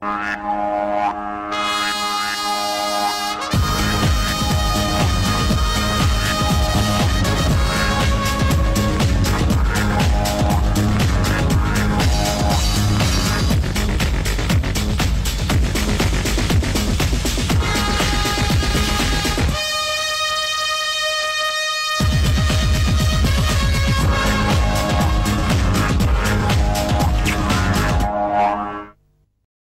Bye.